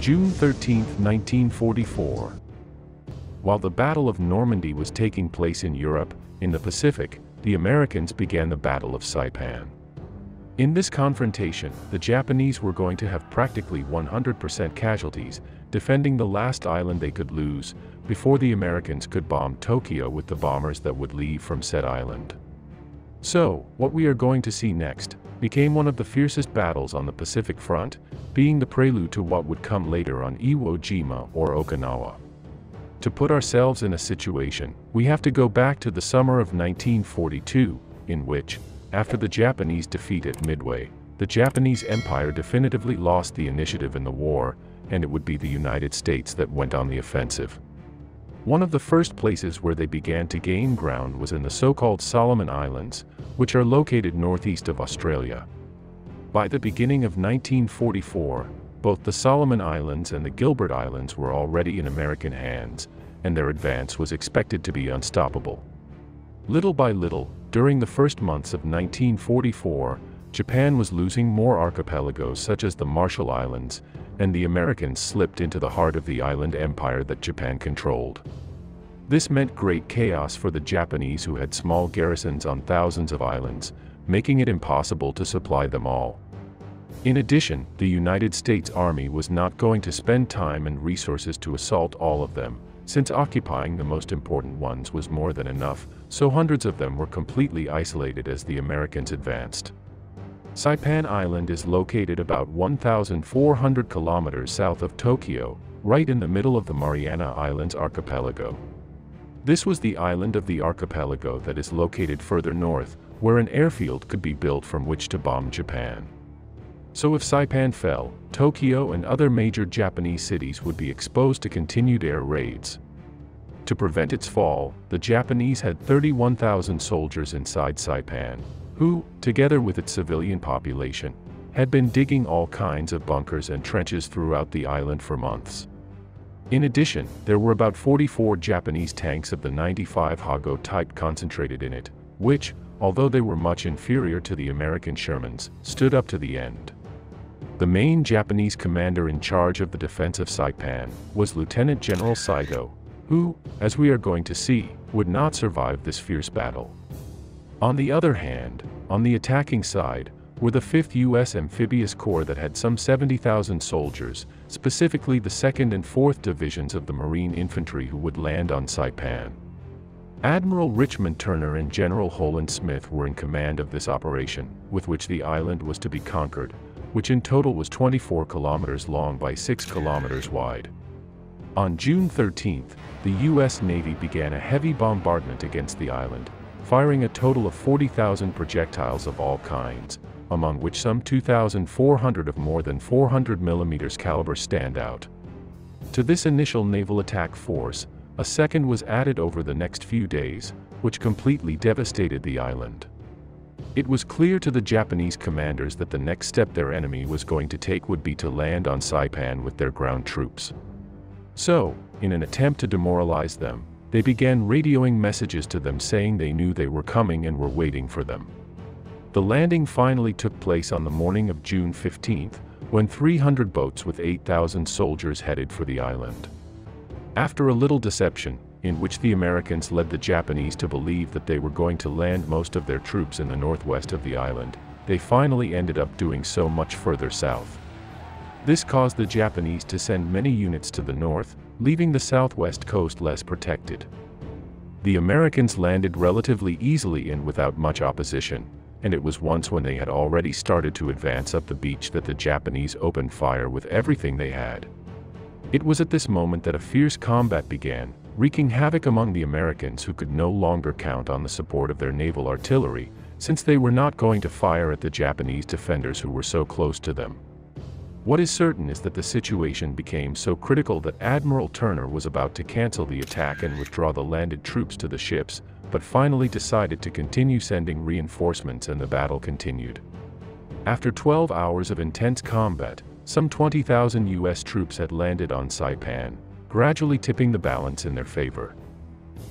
June 13, 1944. While the Battle of Normandy was taking place in Europe, in the Pacific, the Americans began the Battle of Saipan. In this confrontation, the Japanese were going to have practically 100% casualties, defending the last island they could lose, before the Americans could bomb Tokyo with the bombers that would leave from said island. So, what we are going to see next, became one of the fiercest battles on the Pacific front, being the prelude to what would come later on Iwo Jima or Okinawa. To put ourselves in a situation, we have to go back to the summer of 1942, in which, after the Japanese defeat at Midway, the Japanese Empire definitively lost the initiative in the war, and it would be the United States that went on the offensive. One of the first places where they began to gain ground was in the so-called Solomon Islands, which are located northeast of Australia. By the beginning of 1944, both the Solomon Islands and the Gilbert Islands were already in American hands, and their advance was expected to be unstoppable. Little by little, during the first months of 1944, Japan was losing more archipelagos such as the Marshall Islands, and the Americans slipped into the heart of the island empire that Japan controlled. This meant great chaos for the Japanese who had small garrisons on thousands of islands, making it impossible to supply them all. In addition, the United States Army was not going to spend time and resources to assault all of them, since occupying the most important ones was more than enough, so hundreds of them were completely isolated as the Americans advanced. Saipan Island is located about 1,400 kilometers south of Tokyo, right in the middle of the Mariana Islands archipelago. This was the island of the archipelago that is located further north, where an airfield could be built from which to bomb Japan. So if Saipan fell, Tokyo and other major Japanese cities would be exposed to continued air raids. To prevent its fall, the Japanese had 31,000 soldiers inside Saipan, who, together with its civilian population, had been digging all kinds of bunkers and trenches throughout the island for months. In addition, there were about 44 Japanese tanks of the 95 Ha-Go type concentrated in it, which, although they were much inferior to the American Shermans, stood up to the end. The main Japanese commander in charge of the defense of Saipan was Lieutenant General Saito, who, as we are going to see, would not survive this fierce battle. On the other hand, on the attacking side, were the 5th U.S. Amphibious Corps that had some 70,000 soldiers, specifically the 2nd and 4th Divisions of the Marine Infantry who would land on Saipan. Admiral Richmond Turner and General Holland Smith were in command of this operation, with which the island was to be conquered, which in total was 24 kilometers long by 6 kilometers wide. On June 13, the U.S. Navy began a heavy bombardment against the island, firing a total of 40,000 projectiles of all kinds, among which some 2,400 of more than 400 mm caliber stand out. To this initial naval attack force, a second was added over the next few days, which completely devastated the island. It was clear to the Japanese commanders that the next step their enemy was going to take would be to land on Saipan with their ground troops. So, in an attempt to demoralize them, they began radioing messages to them saying they knew they were coming and were waiting for them. The landing finally took place on the morning of June 15, when 300 boats with 8,000 soldiers headed for the island. After a little deception, in which the Americans led the Japanese to believe that they were going to land most of their troops in the northwest of the island, they finally ended up doing so much further south. This caused the Japanese to send many units to the north, leaving the southwest coast less protected. The Americans landed relatively easily and without much opposition, and it was once when they had already started to advance up the beach that the Japanese opened fire with everything they had. It was at this moment that a fierce combat began, wreaking havoc among the Americans who could no longer count on the support of their naval artillery, since they were not going to fire at the Japanese defenders who were so close to them. What is certain is that the situation became so critical that Admiral Turner was about to cancel the attack and withdraw the landed troops to the ships, but finally decided to continue sending reinforcements and the battle continued. After 12 hours of intense combat, some 20,000 US troops had landed on Saipan, gradually tipping the balance in their favor.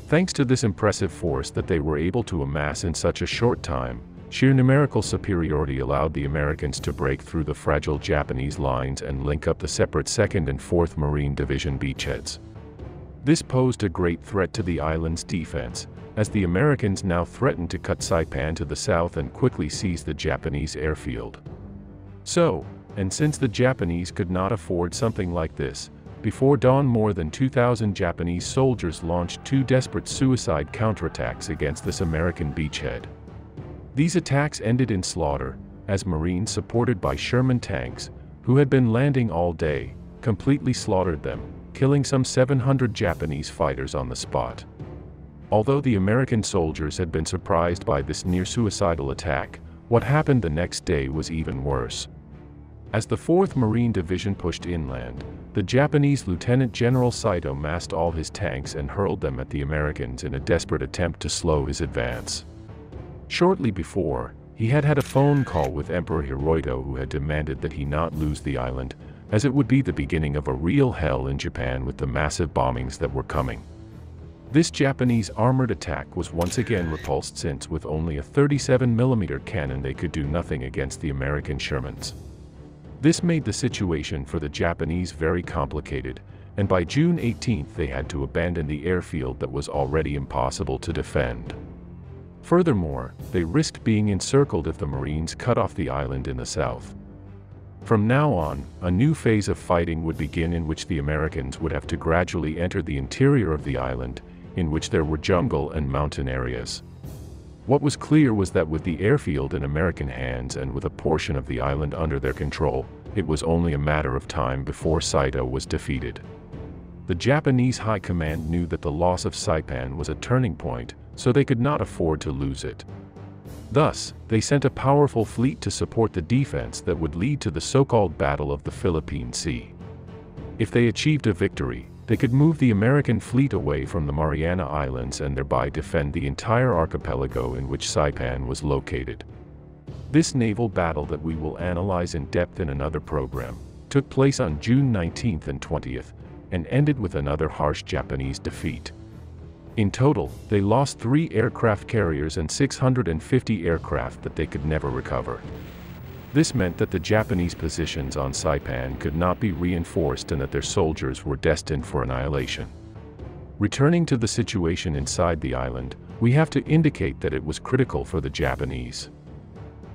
Thanks to this impressive force that they were able to amass in such a short time, sheer numerical superiority allowed the Americans to break through the fragile Japanese lines and link up the separate 2nd and 4th Marine Division beachheads. This posed a great threat to the island's defense, as the Americans now threatened to cut Saipan to the south and quickly seize the Japanese airfield. So, and since the Japanese could not afford something like this, before dawn more than 2,000 Japanese soldiers launched two desperate suicide counterattacks against this American beachhead. These attacks ended in slaughter, as Marines supported by Sherman tanks, who had been landing all day, completely slaughtered them, killing some 700 Japanese fighters on the spot. Although the American soldiers had been surprised by this near-suicidal attack, what happened the next day was even worse. As the 4th Marine Division pushed inland, the Japanese Lieutenant General Saito massed all his tanks and hurled them at the Americans in a desperate attempt to slow his advance. Shortly before, he had had a phone call with Emperor Hirohito who had demanded that he not lose the island, as it would be the beginning of a real hell in Japan with the massive bombings that were coming. This Japanese armored attack was once again repulsed since with only a 37mm cannon they could do nothing against the American Shermans. This made the situation for the Japanese very complicated, and by June 18th they had to abandon the airfield that was already impossible to defend. Furthermore, they risked being encircled if the Marines cut off the island in the south. From now on, a new phase of fighting would begin in which the Americans would have to gradually enter the interior of the island, in which there were jungle and mountain areas. What was clear was that with the airfield in American hands and with a portion of the island under their control, it was only a matter of time before Saito was defeated. The Japanese High Command knew that the loss of Saipan was a turning point, so they could not afford to lose it. Thus, they sent a powerful fleet to support the defense that would lead to the so-called Battle of the Philippine Sea. If they achieved a victory, they could move the American fleet away from the Mariana Islands and thereby defend the entire archipelago in which Saipan was located. This naval battle that we will analyze in depth in another program, took place on June 19th and 20th, and ended with another harsh Japanese defeat. In total, they lost three aircraft carriers and 650 aircraft that they could never recover. This meant that the Japanese positions on Saipan could not be reinforced and that their soldiers were destined for annihilation. Returning to the situation inside the island, we have to indicate that it was critical for the Japanese.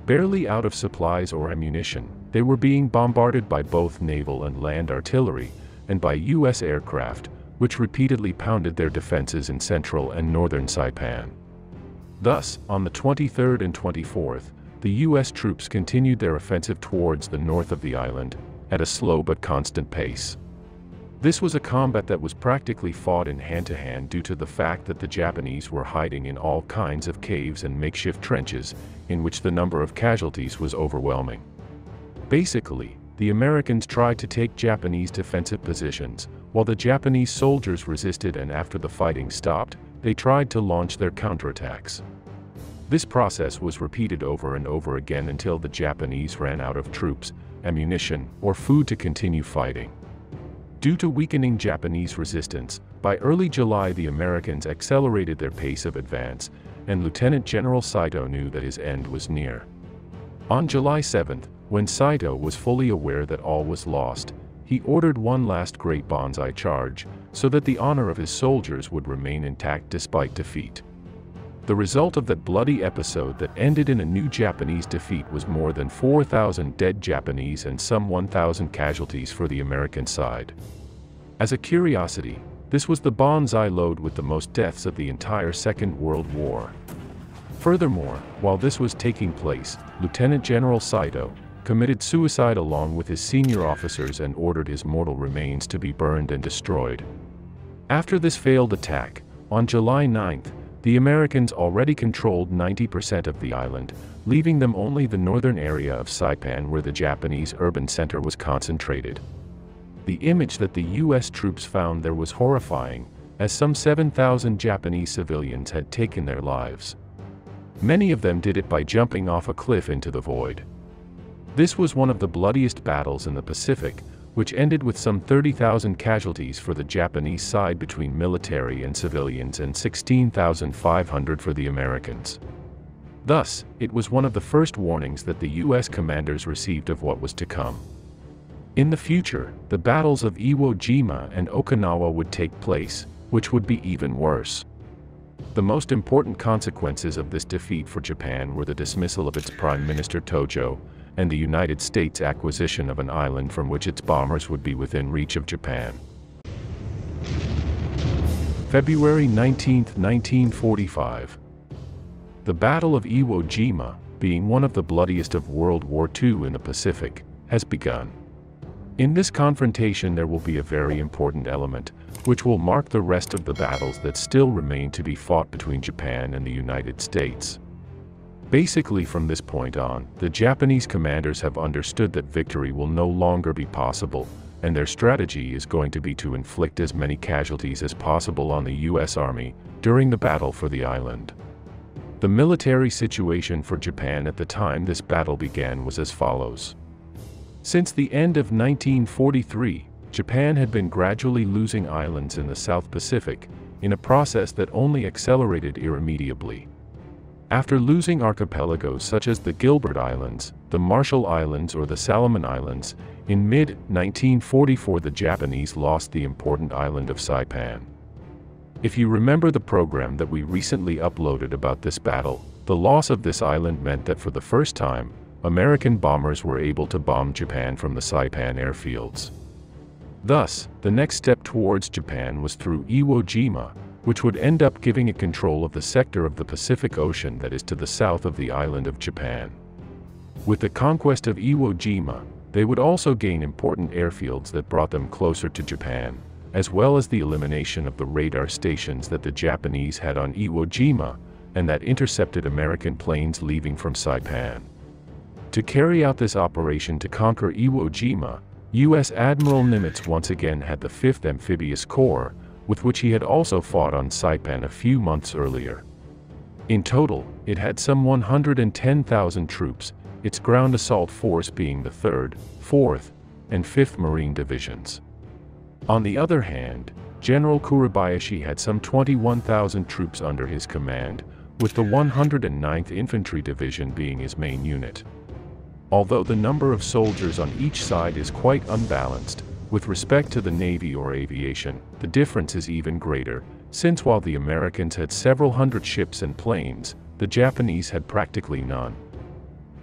Barely out of supplies or ammunition, they were being bombarded by both naval and land artillery, and by U.S. aircraft, which repeatedly pounded their defenses in central and northern Saipan. Thus, on the 23rd and 24th, the U.S. troops continued their offensive towards the north of the island, at a slow but constant pace. This was a combat that was practically fought in hand-to-hand -hand due to the fact that the Japanese were hiding in all kinds of caves and makeshift trenches, in which the number of casualties was overwhelming. Basically, the Americans tried to take Japanese defensive positions, while the Japanese soldiers resisted and after the fighting stopped, they tried to launch their counterattacks. This process was repeated over and over again until the Japanese ran out of troops, ammunition, or food to continue fighting. Due to weakening Japanese resistance, by early July the Americans accelerated their pace of advance, and Lieutenant General Saito knew that his end was near. On July 7, when Saito was fully aware that all was lost, he ordered one last great banzai charge, so that the honor of his soldiers would remain intact despite defeat. The result of that bloody episode that ended in a new Japanese defeat was more than 4,000 dead Japanese and some 1,000 casualties for the American side. As a curiosity, this was the banzai load with the most deaths of the entire Second World War. Furthermore, while this was taking place, Lieutenant General Saito committed suicide along with his senior officers and ordered his mortal remains to be burned and destroyed. After this failed attack, on July 9, the Americans already controlled 90% of the island, leaving them only the northern area of Saipan where the Japanese urban center was concentrated. The image that the US troops found there was horrifying, as some 7,000 Japanese civilians had taken their lives. Many of them did it by jumping off a cliff into the void. This was one of the bloodiest battles in the Pacific, which ended with some 30,000 casualties for the Japanese side between military and civilians and 16,500 for the Americans. Thus, it was one of the first warnings that the US commanders received of what was to come. In the future, the battles of Iwo Jima and Okinawa would take place, which would be even worse. The most important consequences of this defeat for Japan were the dismissal of its Prime Minister Tojo, and the United States' acquisition of an island from which its bombers would be within reach of Japan. February 19, 1945. The Battle of Iwo Jima, being one of the bloodiest of World War II in the Pacific, has begun. In this confrontation there will be a very important element, which will mark the rest of the battles that still remain to be fought between Japan and the United States. Basically from this point on, the Japanese commanders have understood that victory will no longer be possible, and their strategy is going to be to inflict as many casualties as possible on the US Army during the battle for the island. The military situation for Japan at the time this battle began was as follows. Since the end of 1943, Japan had been gradually losing islands in the South Pacific, in a process that only accelerated irremediably. After losing archipelagos such as the Gilbert Islands, the Marshall Islands or the Solomon Islands, in mid-1944 the Japanese lost the important island of Saipan. If you remember the program that we recently uploaded about this battle, the loss of this island meant that for the first time, American bombers were able to bomb Japan from the Saipan airfields. Thus, the next step towards Japan was through Iwo Jima, which would end up giving it control of the sector of the Pacific Ocean that is to the south of the island of Japan. With the conquest of Iwo Jima, they would also gain important airfields that brought them closer to Japan, as well as the elimination of the radar stations that the Japanese had on Iwo Jima, and that intercepted American planes leaving from Saipan. To carry out this operation to conquer Iwo Jima, U.S. Admiral Nimitz once again had the 5th Amphibious Corps, with which he had also fought on Saipan a few months earlier. In total, it had some 110,000 troops, its ground assault force being the 3rd, 4th, and 5th Marine Divisions. On the other hand, General Kuribayashi had some 21,000 troops under his command, with the 109th Infantry Division being his main unit. Although the number of soldiers on each side is quite unbalanced, with respect to the Navy or aviation, the difference is even greater, since while the Americans had several hundred ships and planes, the Japanese had practically none.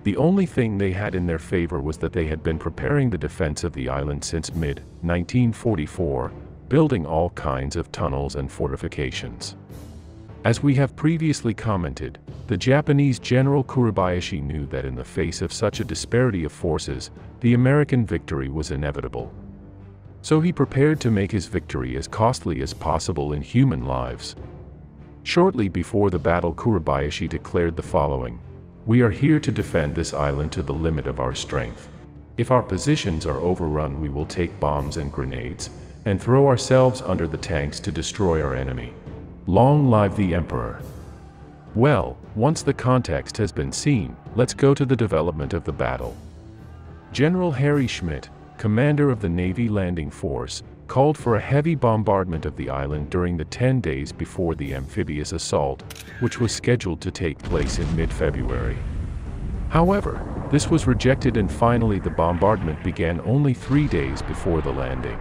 The only thing they had in their favor was that they had been preparing the defense of the island since mid-1944, building all kinds of tunnels and fortifications. As we have previously commented, the Japanese General Kuribayashi knew that in the face of such a disparity of forces, the American victory was inevitable. So he prepared to make his victory as costly as possible in human lives. Shortly before the battle Kuribayashi declared the following, we are here to defend this island to the limit of our strength. If our positions are overrun we will take bombs and grenades, and throw ourselves under the tanks to destroy our enemy. Long live the Emperor! Well, once the context has been seen, let's go to the development of the battle. General Harry Schmidt, commander of the Navy Landing Force, called for a heavy bombardment of the island during the 10 days before the amphibious assault, which was scheduled to take place in mid-February. However, this was rejected and finally the bombardment began only three days before the landing.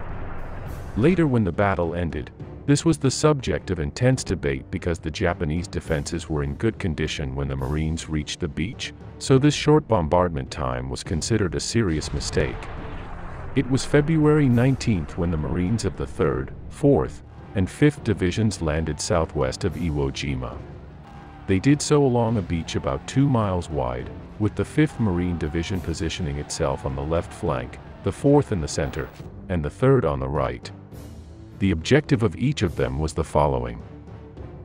Later when the battle ended, this was the subject of intense debate because the Japanese defenses were in good condition when the Marines reached the beach, so this short bombardment time was considered a serious mistake. It was February 19 when the Marines of the 3rd, 4th, and 5th Divisions landed southwest of Iwo Jima. They did so along a beach about 2 miles wide, with the 5th Marine Division positioning itself on the left flank, the 4th in the center, and the 3rd on the right. The objective of each of them was the following.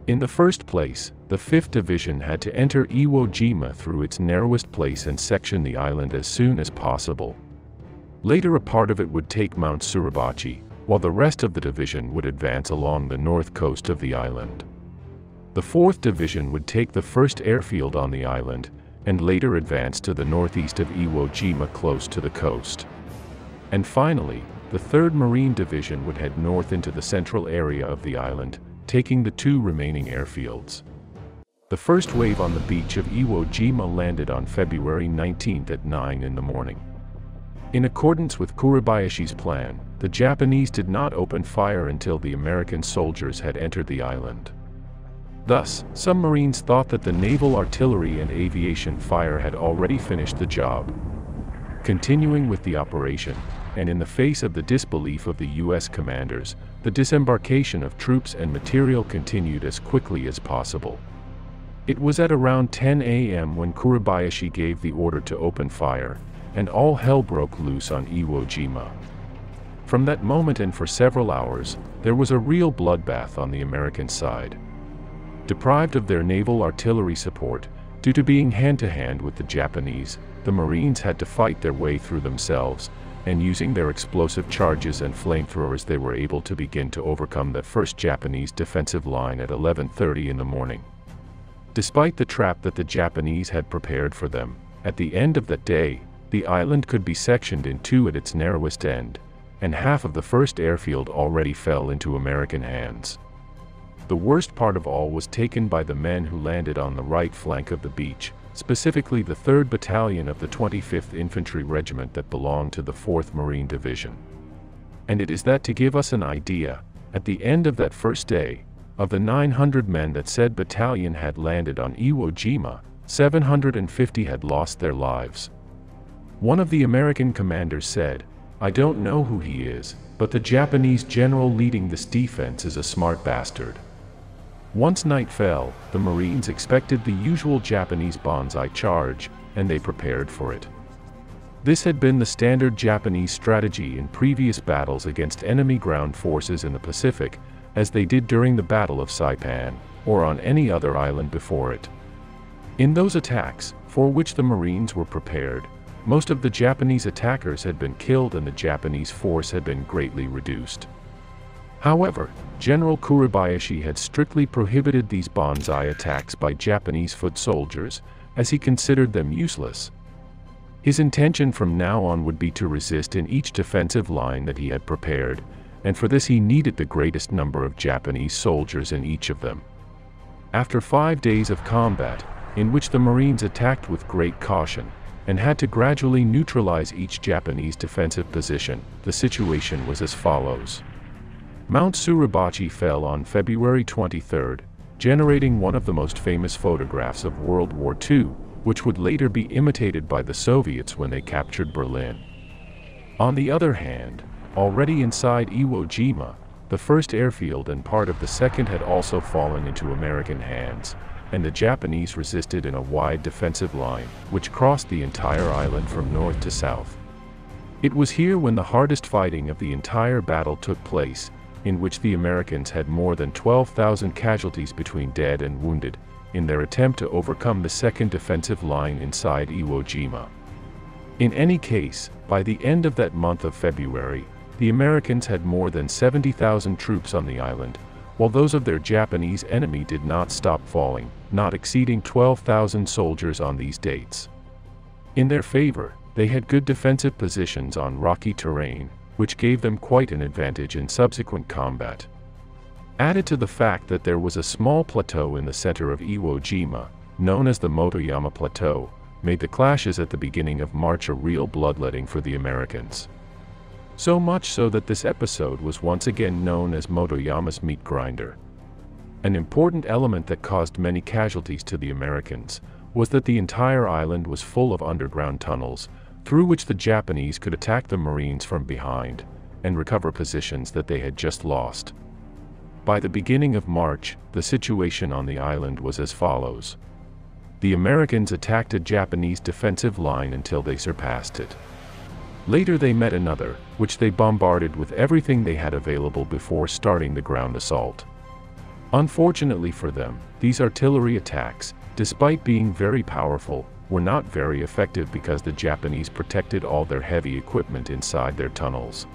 In the first place, the 5th Division had to enter Iwo Jima through its narrowest place and section the island as soon as possible. Later a part of it would take Mount Suribachi, while the rest of the division would advance along the north coast of the island. The 4th Division would take the first airfield on the island, and later advance to the northeast of Iwo Jima close to the coast. And finally, the 3rd Marine Division would head north into the central area of the island, taking the two remaining airfields. The first wave on the beach of Iwo Jima landed on February 19 at 9 in the morning. In accordance with Kuribayashi's plan, the Japanese did not open fire until the American soldiers had entered the island. Thus, some Marines thought that the naval artillery and aviation fire had already finished the job. Continuing with the operation, and in the face of the disbelief of the U.S. commanders, the disembarkation of troops and material continued as quickly as possible. It was at around 10 a.m. when Kuribayashi gave the order to open fire, and all hell broke loose on Iwo Jima. From that moment and for several hours, there was a real bloodbath on the American side. Deprived of their naval artillery support, due to being hand-to-hand -hand with the Japanese, the Marines had to fight their way through themselves, and using their explosive charges and flamethrowers they were able to begin to overcome the first Japanese defensive line at 11.30 in the morning. Despite the trap that the Japanese had prepared for them, at the end of that day, the island could be sectioned in two at its narrowest end, and half of the first airfield already fell into American hands. The worst part of all was taken by the men who landed on the right flank of the beach, specifically the 3rd Battalion of the 25th Infantry Regiment that belonged to the 4th Marine Division. And it is that to give us an idea, at the end of that first day, of the 900 men that said battalion had landed on Iwo Jima, 750 had lost their lives. One of the American commanders said, I don't know who he is, but the Japanese general leading this defense is a smart bastard. Once night fell, the Marines expected the usual Japanese banzai charge, and they prepared for it. This had been the standard Japanese strategy in previous battles against enemy ground forces in the Pacific, as they did during the Battle of Saipan, or on any other island before it. In those attacks, for which the Marines were prepared, most of the Japanese attackers had been killed and the Japanese force had been greatly reduced. However, General Kuribayashi had strictly prohibited these banzai attacks by Japanese foot soldiers, as he considered them useless. His intention from now on would be to resist in each defensive line that he had prepared, and for this he needed the greatest number of Japanese soldiers in each of them. After five days of combat, in which the Marines attacked with great caution, and had to gradually neutralize each Japanese defensive position, the situation was as follows. Mount Suribachi fell on February 23, generating one of the most famous photographs of World War II, which would later be imitated by the Soviets when they captured Berlin. On the other hand, already inside Iwo Jima, the first airfield and part of the second had also fallen into American hands, and the Japanese resisted in a wide defensive line, which crossed the entire island from north to south. It was here when the hardest fighting of the entire battle took place, in which the Americans had more than 12,000 casualties between dead and wounded, in their attempt to overcome the second defensive line inside Iwo Jima. In any case, by the end of that month of February, the Americans had more than 70,000 troops on the island, while those of their Japanese enemy did not stop falling, not exceeding 12,000 soldiers on these dates. In their favor, they had good defensive positions on rocky terrain, which gave them quite an advantage in subsequent combat. Added to the fact that there was a small plateau in the center of Iwo Jima, known as the Motoyama Plateau, made the clashes at the beginning of March a real bloodletting for the Americans. So much so that this episode was once again known as Motoyama's meat grinder. An important element that caused many casualties to the Americans was that the entire island was full of underground tunnels, through which the Japanese could attack the Marines from behind and recover positions that they had just lost. By the beginning of March, the situation on the island was as follows. The Americans attacked a Japanese defensive line until they surpassed it. Later they met another, which they bombarded with everything they had available before starting the ground assault. Unfortunately for them, these artillery attacks, despite being very powerful, were not very effective because the Japanese protected all their heavy equipment inside their tunnels.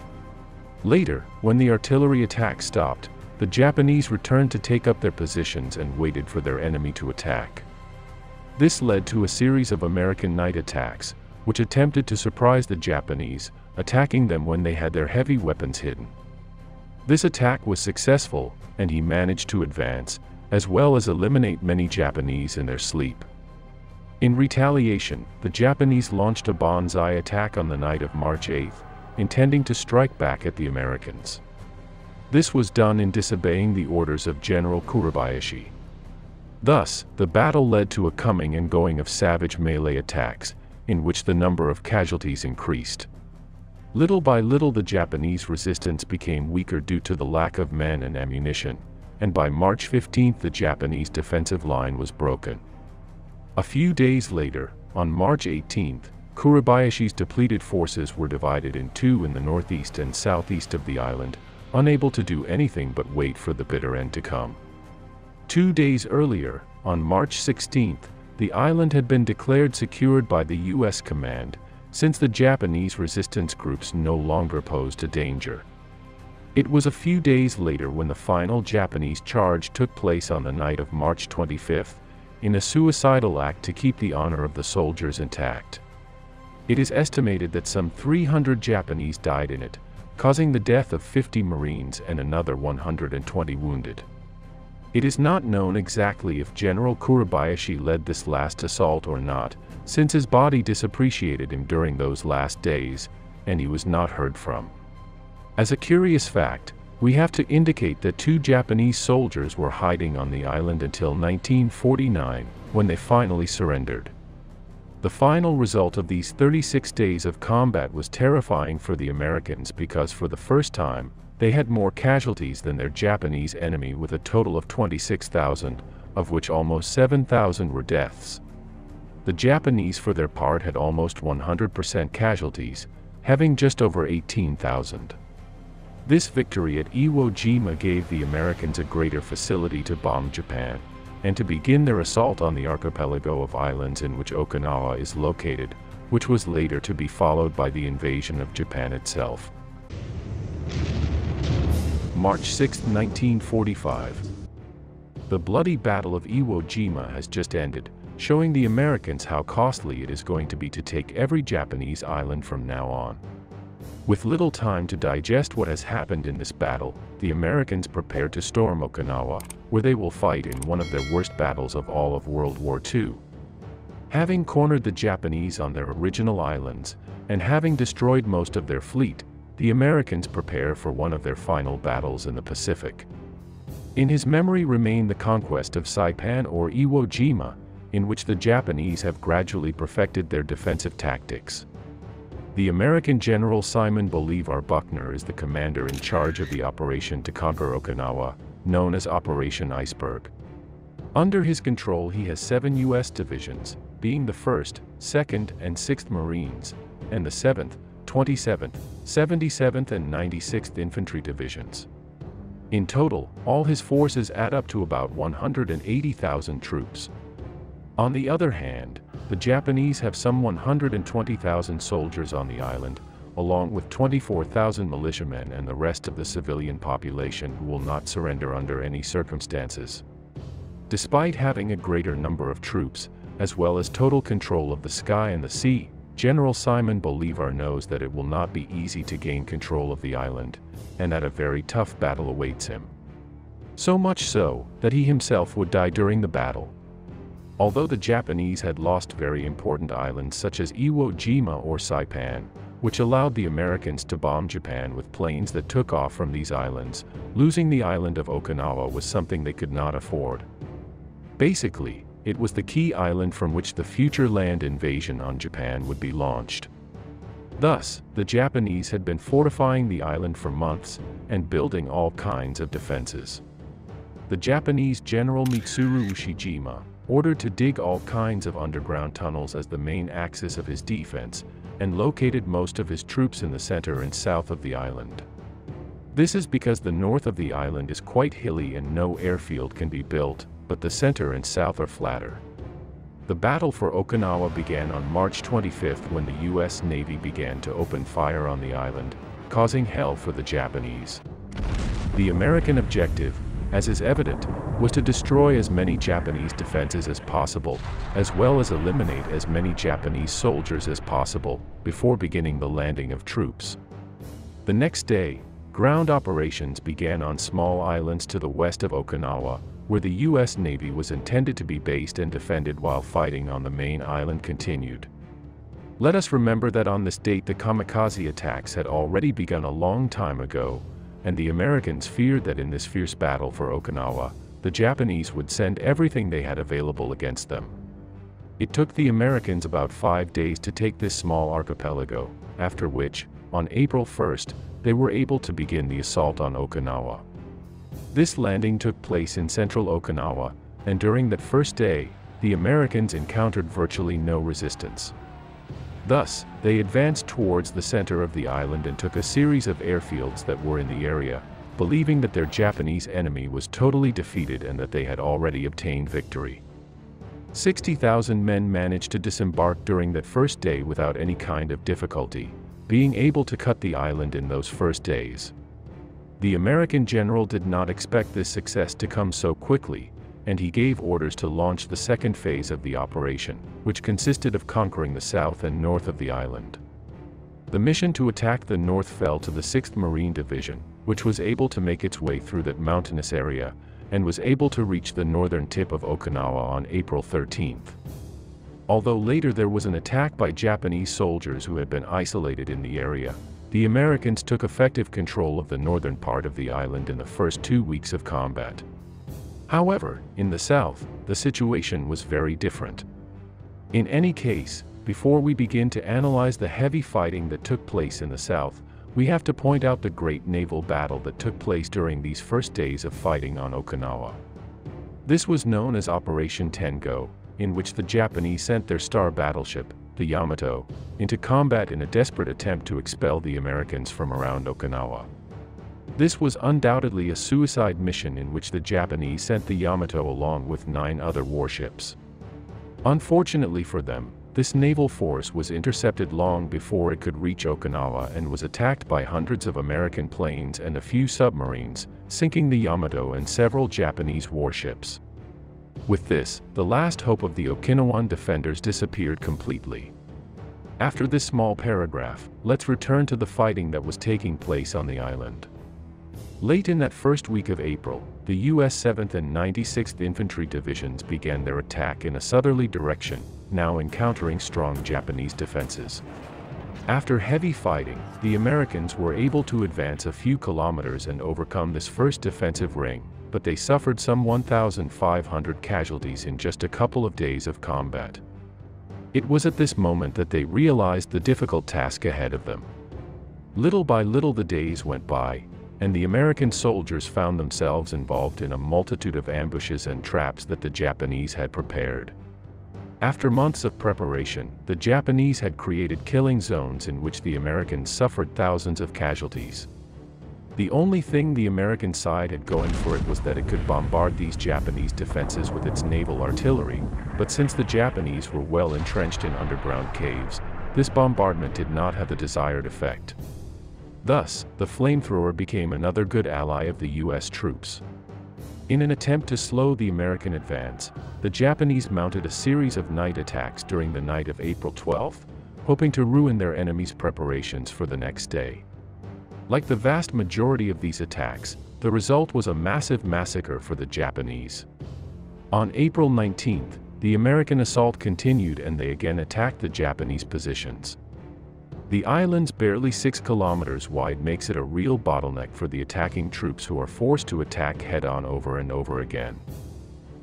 Later, when the artillery attack stopped, the Japanese returned to take up their positions and waited for their enemy to attack. This led to a series of American night attacks, which attempted to surprise the Japanese, attacking them when they had their heavy weapons hidden. This attack was successful, and he managed to advance, as well as eliminate many Japanese in their sleep. In retaliation, the Japanese launched a banzai attack on the night of March 8, intending to strike back at the Americans. This was done in disobeying the orders of General Kuribayashi. Thus, the battle led to a coming and going of savage melee attacks, in which the number of casualties increased. Little by little the Japanese resistance became weaker due to the lack of men and ammunition, and by March 15 the Japanese defensive line was broken. A few days later, on March 18, Kuribayashi's depleted forces were divided in two in the northeast and southeast of the island, unable to do anything but wait for the bitter end to come. Two days earlier, on March 16, the island had been declared secured by the U.S. command, since the Japanese resistance groups no longer posed a danger. It was a few days later when the final Japanese charge took place on the night of March 25, in a suicidal act to keep the honor of the soldiers intact. It is estimated that some 300 Japanese died in it, causing the death of 50 Marines and another 120 wounded. It is not known exactly if General Kuribayashi led this last assault or not, since his body disappreciated him during those last days, and he was not heard from. As a curious fact, we have to indicate that two Japanese soldiers were hiding on the island until 1949, when they finally surrendered. The final result of these 36 days of combat was terrifying for the Americans because for the first time, they had more casualties than their Japanese enemy with a total of 26,000, of which almost 7,000 were deaths. The Japanese for their part had almost 100% casualties, having just over 18,000. This victory at Iwo Jima gave the Americans a greater facility to bomb Japan, and to begin their assault on the archipelago of islands in which Okinawa is located, which was later to be followed by the invasion of Japan itself. March 6, 1945. The bloody Battle of Iwo Jima has just ended, showing the Americans how costly it is going to be to take every Japanese island from now on. With little time to digest what has happened in this battle, the Americans prepare to storm Okinawa, where they will fight in one of their worst battles of all of World War II. Having cornered the Japanese on their original islands, and having destroyed most of their fleet, the Americans prepare for one of their final battles in the Pacific. In his memory remain the conquest of Saipan or Iwo Jima, in which the Japanese have gradually perfected their defensive tactics. The American General Simon Bolivar Buckner is the commander in charge of the operation to conquer Okinawa, known as Operation Iceberg. Under his control he has seven U.S. divisions, being the 1st, 2nd, and 6th Marines, and the 7th, 27th, 77th and 96th Infantry Divisions. In total, all his forces add up to about 180,000 troops. On the other hand, the Japanese have some 120,000 soldiers on the island, along with 24,000 militiamen and the rest of the civilian population who will not surrender under any circumstances. Despite having a greater number of troops, as well as total control of the sky and the sea, General Simon Bolivar knows that it will not be easy to gain control of the island, and that a very tough battle awaits him. So much so, that he himself would die during the battle. Although the Japanese had lost very important islands such as Iwo Jima or Saipan, which allowed the Americans to bomb Japan with planes that took off from these islands, losing the island of Okinawa was something they could not afford. Basically, it was the key island from which the future land invasion on Japan would be launched. Thus, the Japanese had been fortifying the island for months, and building all kinds of defenses. The Japanese General Mitsuru Ushijima, ordered to dig all kinds of underground tunnels as the main axis of his defense, and located most of his troops in the center and south of the island. This is because the north of the island is quite hilly and no airfield can be built, but the center and south are flatter. The battle for Okinawa began on March 25 when the U.S. Navy began to open fire on the island, causing hell for the Japanese. The American objective, as is evident, was to destroy as many Japanese defenses as possible, as well as eliminate as many Japanese soldiers as possible, before beginning the landing of troops. The next day, ground operations began on small islands to the west of Okinawa, where the U.S. Navy was intended to be based and defended while fighting on the main island continued. Let us remember that on this date the kamikaze attacks had already begun a long time ago, and the Americans feared that in this fierce battle for Okinawa, the Japanese would send everything they had available against them. It took the Americans about five days to take this small archipelago, after which, on April 1st, they were able to begin the assault on Okinawa. This landing took place in central Okinawa, and during that first day, the Americans encountered virtually no resistance. Thus, they advanced towards the center of the island and took a series of airfields that were in the area, believing that their Japanese enemy was totally defeated and that they had already obtained victory. 60,000 men managed to disembark during that first day without any kind of difficulty, being able to cut the island in those first days. The American general did not expect this success to come so quickly, and he gave orders to launch the second phase of the operation, which consisted of conquering the south and north of the island. The mission to attack the north fell to the 6th Marine Division, which was able to make its way through that mountainous area, and was able to reach the northern tip of Okinawa on April 13th. Although later there was an attack by Japanese soldiers who had been isolated in the area, the Americans took effective control of the northern part of the island in the first two weeks of combat. However, in the south, the situation was very different. In any case, before we begin to analyze the heavy fighting that took place in the south, we have to point out the great naval battle that took place during these first days of fighting on Okinawa. This was known as Operation Tengo, in which the Japanese sent their star battleship, the Yamato, into combat in a desperate attempt to expel the Americans from around Okinawa. This was undoubtedly a suicide mission in which the Japanese sent the Yamato along with nine other warships. Unfortunately for them, this naval force was intercepted long before it could reach Okinawa and was attacked by hundreds of American planes and a few submarines, sinking the Yamato and several Japanese warships. With this, the last hope of the Okinawan defenders disappeared completely. After this small paragraph, let's return to the fighting that was taking place on the island. Late in that first week of April, the U.S. 7th and 96th Infantry Divisions began their attack in a southerly direction, now encountering strong Japanese defenses. After heavy fighting, the Americans were able to advance a few kilometers and overcome this first defensive ring, but they suffered some 1,500 casualties in just a couple of days of combat. It was at this moment that they realized the difficult task ahead of them. Little by little the days went by, and the American soldiers found themselves involved in a multitude of ambushes and traps that the Japanese had prepared. After months of preparation, the Japanese had created killing zones in which the Americans suffered thousands of casualties. The only thing the American side had going for it was that it could bombard these Japanese defenses with its naval artillery, but since the Japanese were well entrenched in underground caves, this bombardment did not have the desired effect. Thus, the flamethrower became another good ally of the US troops. In an attempt to slow the American advance, the Japanese mounted a series of night attacks during the night of April 12, hoping to ruin their enemy's preparations for the next day. Like the vast majority of these attacks, the result was a massive massacre for the Japanese. On April 19, the American assault continued and they again attacked the Japanese positions. The island's barely 6 kilometers wide makes it a real bottleneck for the attacking troops who are forced to attack head-on over and over again.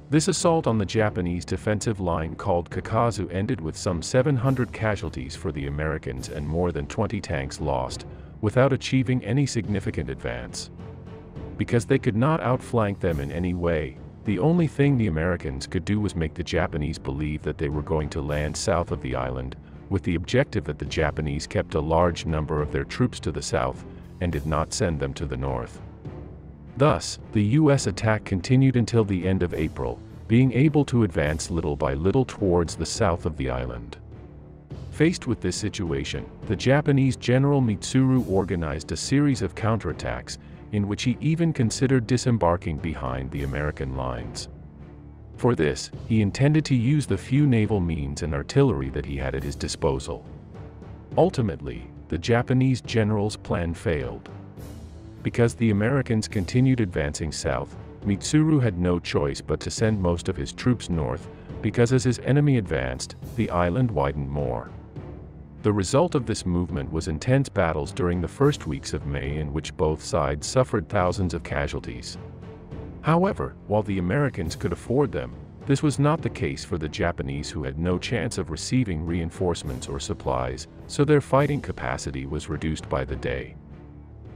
This assault on the Japanese defensive line called Kakazu ended with some 700 casualties for the Americans and more than 20 tanks lost, without achieving any significant advance. Because they could not outflank them in any way, the only thing the Americans could do was make the Japanese believe that they were going to land south of the island, with the objective that the Japanese kept a large number of their troops to the south, and did not send them to the north. Thus, the U.S. attack continued until the end of April, being able to advance little by little towards the south of the island. Faced with this situation, the Japanese General Mitsuru organized a series of counterattacks, in which he even considered disembarking behind the American lines. For this, he intended to use the few naval means and artillery that he had at his disposal. Ultimately, the Japanese general's plan failed. Because the Americans continued advancing south, Mitsuru had no choice but to send most of his troops north, because as his enemy advanced, the island widened more. The result of this movement was intense battles during the first weeks of May in which both sides suffered thousands of casualties. However, while the Americans could afford them, this was not the case for the Japanese who had no chance of receiving reinforcements or supplies, so their fighting capacity was reduced by the day.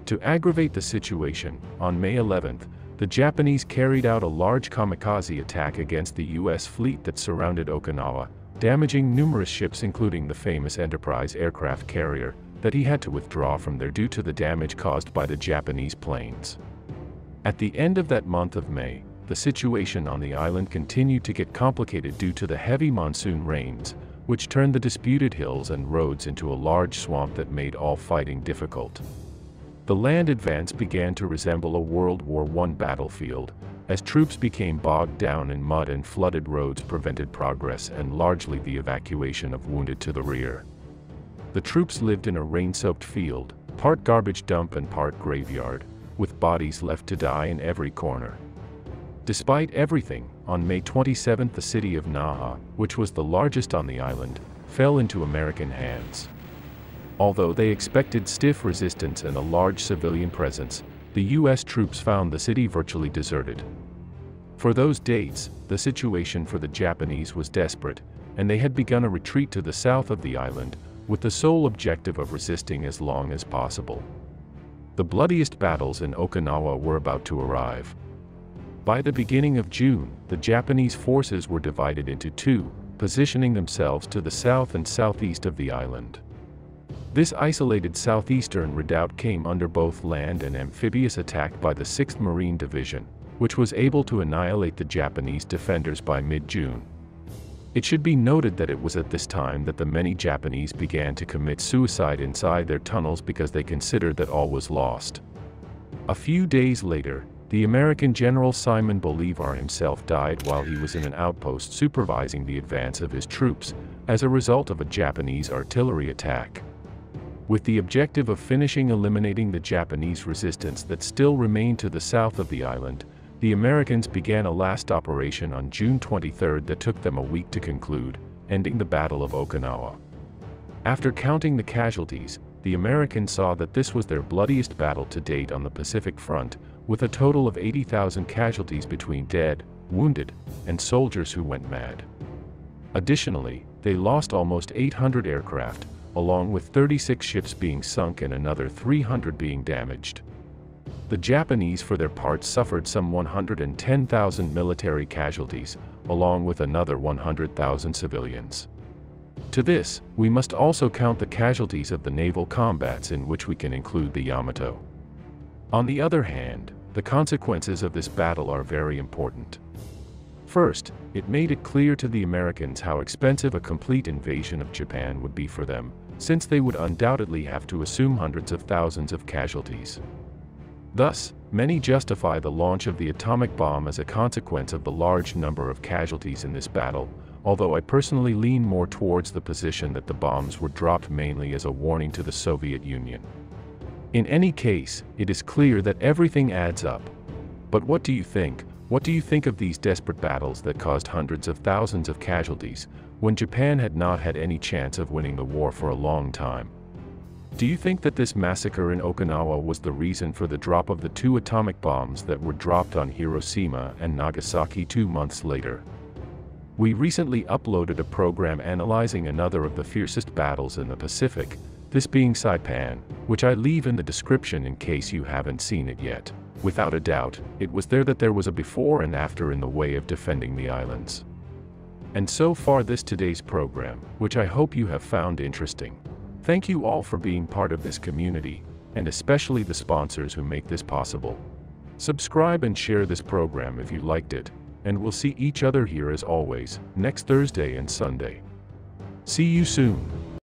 To aggravate the situation, on May 11th, the Japanese carried out a large kamikaze attack against the U.S. fleet that surrounded Okinawa, damaging numerous ships including the famous Enterprise aircraft carrier, that he had to withdraw from there due to the damage caused by the Japanese planes. At the end of that month of May, the situation on the island continued to get complicated due to the heavy monsoon rains, which turned the disputed hills and roads into a large swamp that made all fighting difficult. The land advance began to resemble a World War I battlefield, as troops became bogged down in mud and flooded roads prevented progress and largely the evacuation of wounded to the rear. The troops lived in a rain-soaked field, part garbage dump and part graveyard, with bodies left to die in every corner. Despite everything, on May 27 the city of Naha, which was the largest on the island, fell into American hands. Although they expected stiff resistance and a large civilian presence, the U.S. troops found the city virtually deserted. For those dates, the situation for the Japanese was desperate, and they had begun a retreat to the south of the island, with the sole objective of resisting as long as possible. The bloodiest battles in Okinawa were about to arrive. By the beginning of June, the Japanese forces were divided into two, positioning themselves to the south and southeast of the island. This isolated southeastern redoubt came under both land and amphibious attack by the 6th Marine Division, which was able to annihilate the Japanese defenders by mid-June. It should be noted that it was at this time that the many Japanese began to commit suicide inside their tunnels because they considered that all was lost. A few days later, the American General Simon Bolivar himself died while he was in an outpost supervising the advance of his troops, as a result of a Japanese artillery attack with the objective of finishing eliminating the Japanese resistance that still remained to the south of the island, the Americans began a last operation on June 23 that took them a week to conclude, ending the Battle of Okinawa. After counting the casualties, the Americans saw that this was their bloodiest battle to date on the Pacific Front, with a total of 80,000 casualties between dead, wounded, and soldiers who went mad. Additionally, they lost almost 800 aircraft, along with 36 ships being sunk and another 300 being damaged. The Japanese for their part suffered some 110,000 military casualties, along with another 100,000 civilians. To this, we must also count the casualties of the naval combats in which we can include the Yamato. On the other hand, the consequences of this battle are very important. First, it made it clear to the Americans how expensive a complete invasion of Japan would be for them, since they would undoubtedly have to assume hundreds of thousands of casualties. Thus, many justify the launch of the atomic bomb as a consequence of the large number of casualties in this battle, although I personally lean more towards the position that the bombs were dropped mainly as a warning to the Soviet Union. In any case, it is clear that everything adds up. But what do you think? What do you think of these desperate battles that caused hundreds of thousands of casualties, when Japan had not had any chance of winning the war for a long time. Do you think that this massacre in Okinawa was the reason for the drop of the two atomic bombs that were dropped on Hiroshima and Nagasaki two months later? We recently uploaded a program analyzing another of the fiercest battles in the Pacific, this being Saipan, which I leave in the description in case you haven't seen it yet. Without a doubt, it was there that there was a before and after in the way of defending the islands. And so far this today's program, which I hope you have found interesting. Thank you all for being part of this community, and especially the sponsors who make this possible. Subscribe and share this program if you liked it, and we'll see each other here as always, next Thursday and Sunday. See you soon.